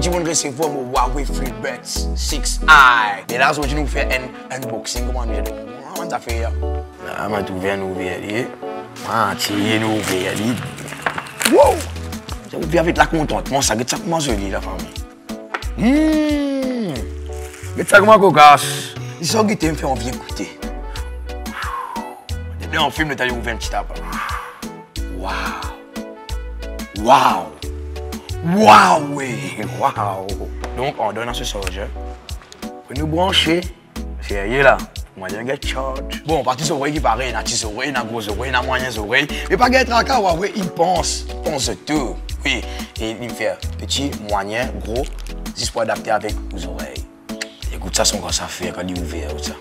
petit monde recevoir mon Huawei FreeBuds 6i. Et là, je nous faire un unboxing. Comment on dit Comment ça fait Là, on va trouver un ouvrier. Ah, tirer un ouvrier. Wow! J'ai ouvert avec la contentement. Ça, ça comment joli, la famille. Hum! Mais ça comment cocasse? Ils sont guettés, me fait envie d'écouter. Depuis en film, tu as ouvert un petit tabac. Waouh! Waouh! Waouh! Oui! Waouh! Donc, on donne à ce chargeur. Pour nous brancher, c'est là. Moyen get charge. Bon, partie oreilles qui paraît, na petite oreille, na grosse oreille, na moyenne oreille. Mais pas get tracas, ouais, il pense. Pense tout. Oui. Et il fait petit, moyen, gros, juste pour adapter avec vos oreilles. Écoute ça, son quand ça fait, quand il ouvert, ça.